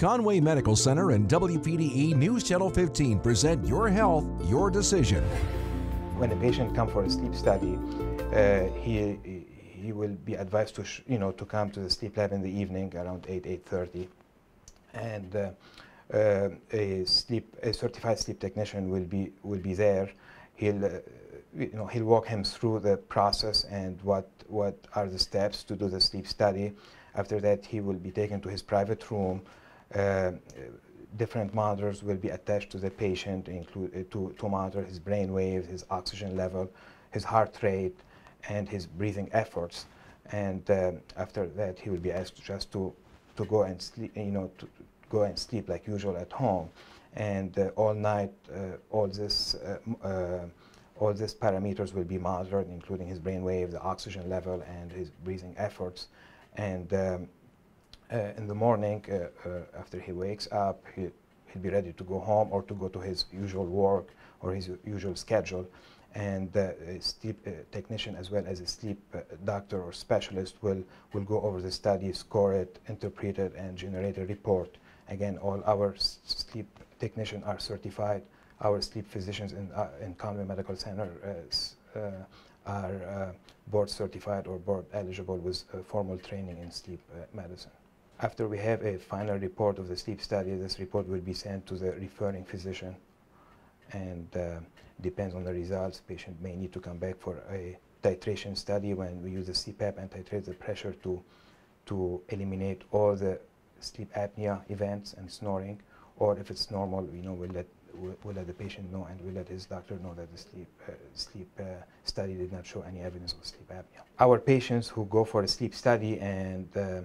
Conway Medical Center and WPDE News Channel 15 present Your Health, Your Decision. When a patient comes for a sleep study, uh, he he will be advised to you know to come to the sleep lab in the evening around 8 8:30, and uh, uh, a sleep a certified sleep technician will be will be there. He'll uh, you know he'll walk him through the process and what what are the steps to do the sleep study. After that, he will be taken to his private room different monitors will be attached to the patient include, uh, to, to monitor his brain waves, his oxygen level, his heart rate, and his breathing efforts. And uh, after that, he will be asked just to, to go and sleep, you know, to go and sleep like usual at home. And uh, all night, uh, all this, uh, all these parameters will be monitored, including his brain waves, the oxygen level, and his breathing efforts. And um, uh, in the morning, uh, uh, after he wakes up, he, he'll be ready to go home or to go to his usual work or his usual schedule. And a sleep technician as well as a sleep doctor or specialist will, will go over the study, score it, interpret it, and generate a report. Again, all our sleep technicians are certified. Our sleep physicians in, uh, in Conway Medical Center uh, uh, are board certified or board eligible with formal training in sleep medicine. After we have a final report of the sleep study, this report will be sent to the referring physician and uh, depends on the results. Patient may need to come back for a titration study when we use the CPAP and titrate the pressure to, to eliminate all the sleep apnea events and snoring. Or if it's normal, you know, we'll let, we'll, let the patient know and we'll let his doctor know that the sleep, uh, sleep uh, study did not show any evidence of sleep apnea. Our patients who go for a sleep study and uh,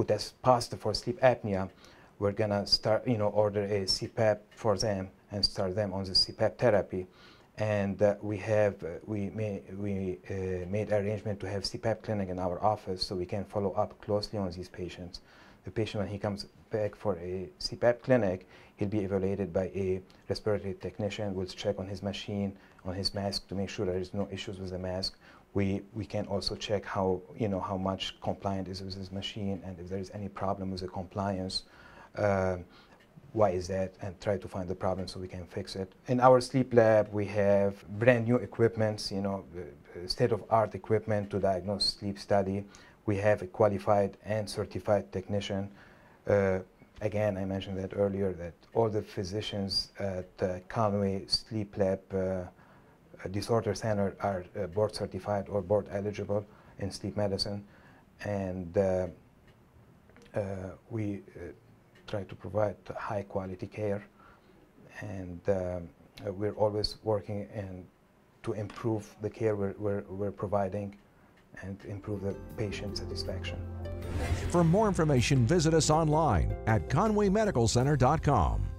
who test positive for sleep apnea, we're gonna start, you know, order a CPAP for them and start them on the CPAP therapy. And uh, we have, uh, we, may, we uh, made arrangement to have CPAP clinic in our office so we can follow up closely on these patients. The patient, when he comes back for a CPAP clinic, he'll be evaluated by a respiratory technician. We'll check on his machine, on his mask to make sure there is no issues with the mask we, we can also check how, you know, how much compliant is this machine and if there is any problem with the compliance, uh, why is that, and try to find the problem so we can fix it. In our sleep lab, we have brand new equipment, you know, state-of-art equipment to diagnose sleep study. We have a qualified and certified technician. Uh, again, I mentioned that earlier, that all the physicians at uh, Conway Sleep Lab uh, disorder center are uh, board certified or board eligible in sleep medicine and uh, uh, we try to provide high quality care and we're always working in, to improve the care we're, we're, we're providing and improve the patient satisfaction. For more information, visit us online at conwaymedicalcenter.com.